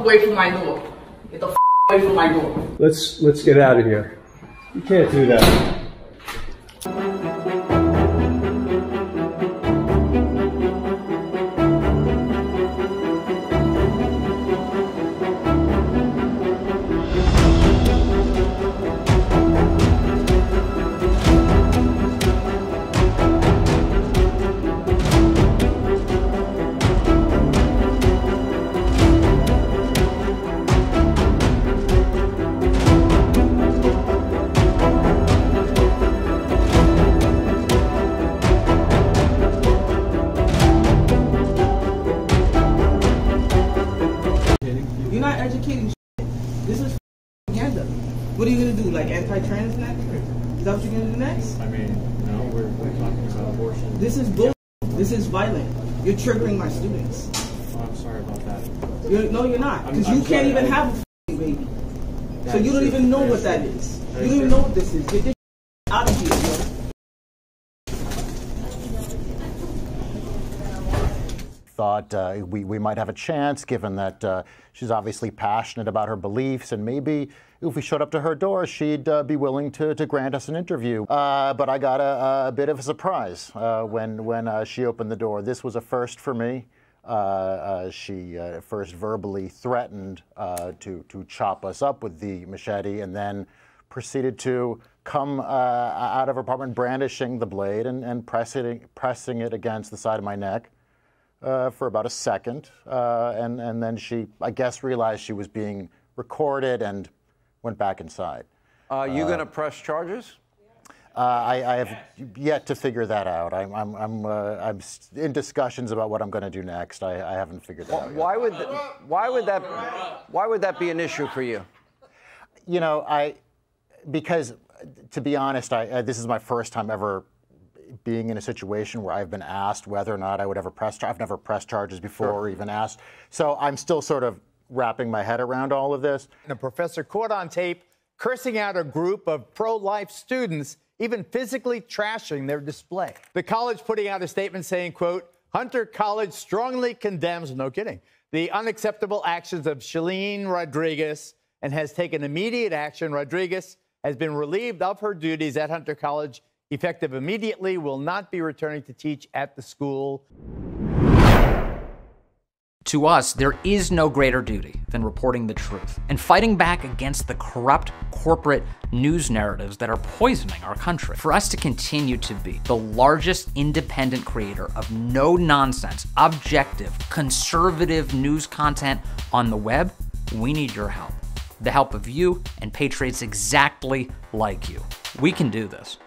away from my door. Get the away from my door. Let's let's get out of here. You can't do that. This is propaganda. What are you gonna do? Like anti-trans next? Is that what you're gonna do next? I mean, no, we're, we're talking about abortion. This is bull. This is violent. You're triggering my students. Oh, I'm sorry about that. You're, no, you're not, because you I'm can't sorry, even I- have a baby. So you don't even know what that is. You don't even know what this is. Get this out of here, thought uh, we, we might have a chance given that uh, she's obviously passionate about her beliefs and maybe if we showed up to her door she'd uh, be willing to, to grant us an interview. Uh, but i got a, a bit of a surprise uh, when, when uh, she opened the door. This was a first for me. She first verbally threatened to, to chop us up with the machete and then proceeded to come uh, out of her apartment brandishing the blade and, and pressing, pressing it against the side of my neck uh, for about a second, uh, and and then she, I guess, realized she was being recorded and went back inside. Are you going to press charges? Uh, I, I have yet to figure that out. I'm I'm I'm, uh, I'm in discussions about what I'm going to do next. I, I haven't figured that out. Yet. Why would, th- why would that, why would that be an issue for you? You know, I because to be honest, I, uh, this is my first time ever being in a situation where I've been asked whether or not I would ever press. I've never pressed charges before or even asked. So I'm still sort of wrapping my head around all of this. And A professor caught on tape cursing out a group of pro life students, even physically trashing their display. The college putting out a statement saying, quote, Hunter College strongly condemns, no kidding, the unacceptable actions of Shellyne Rodriguez and has taken immediate action. Rodriguez has been relieved of her duties at Hunter College, effective immediately, will not be returning to teach at the school. To us, there is no greater duty than reporting the truth and fighting back against the corrupt corporate news narratives that are poisoning our country. For us to continue to be the largest independent creator of no nonsense, objective, conservative news content on the web, we need your help. The help of you and patriots exactly like you. We can do this.